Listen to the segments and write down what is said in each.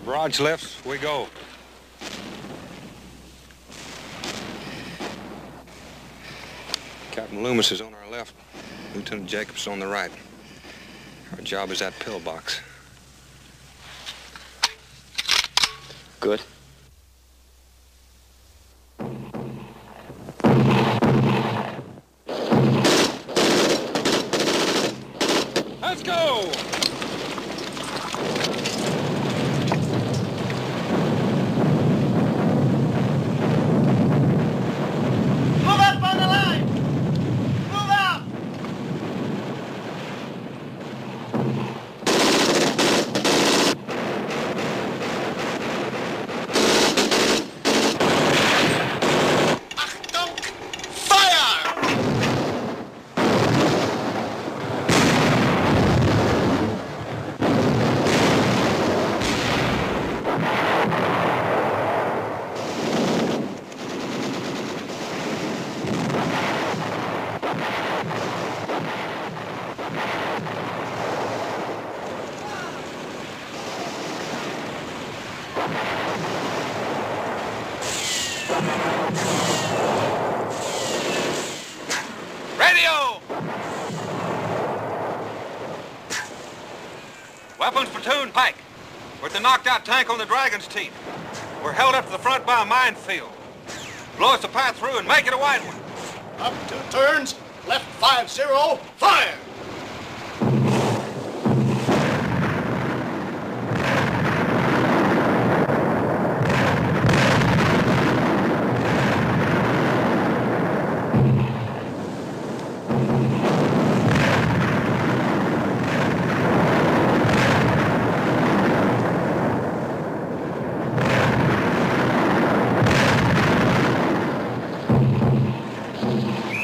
barrage lifts, we go. Captain Loomis is on our left. Lieutenant Jacobs on the right. Our job is that pillbox. Good. Let's go! Move up on the line! Move up! Achtung! Fire! Radio! Weapons platoon, Pike. We're at the knocked out tank on the Dragon's Teeth. We're held up to the front by a minefield. Blow us a path through and make it a wide one. Up two turns, left five zero, fire!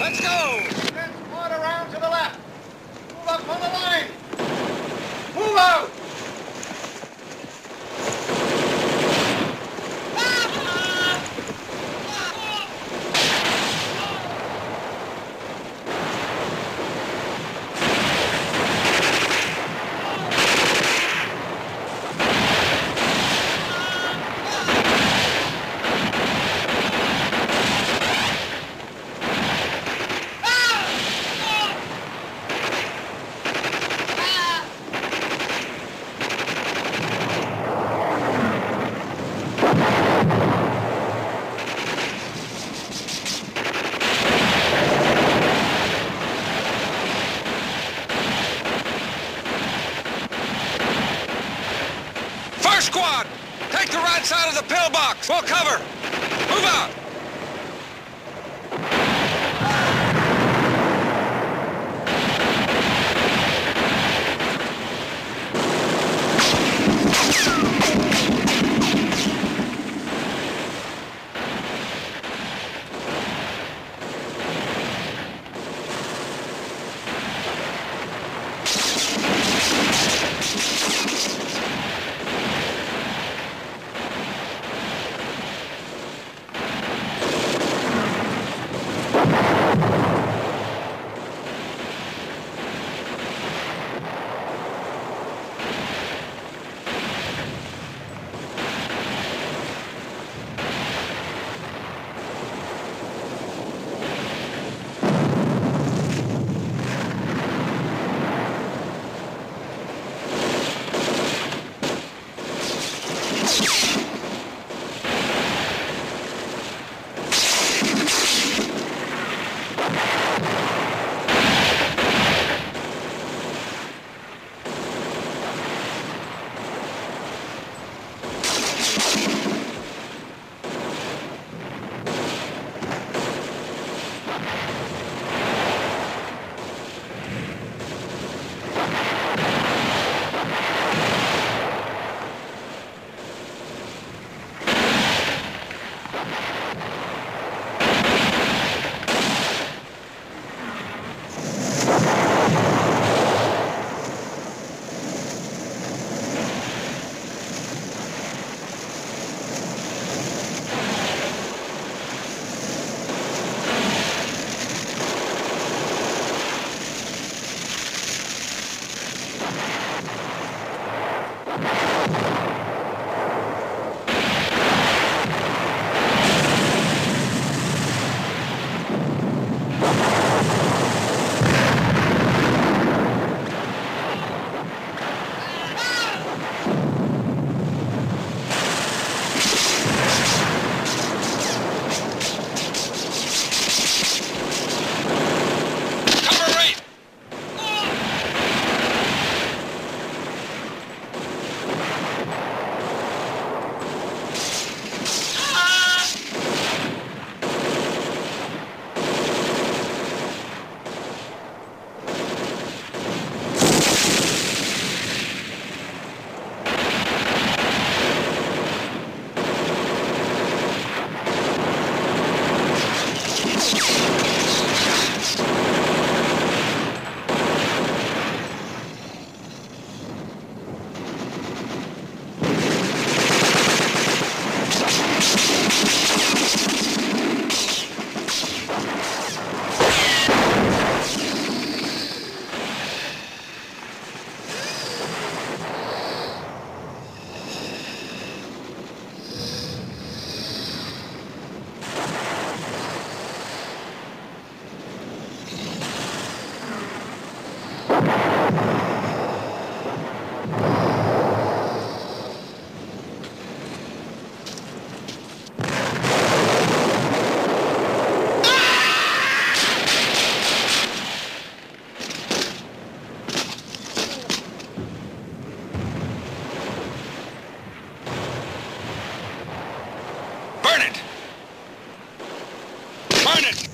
Let's go! Then squad around to the left. Move up on the line. Move out! First squad! Take the right side of the pillbox. We'll cover. Move out! Burn it!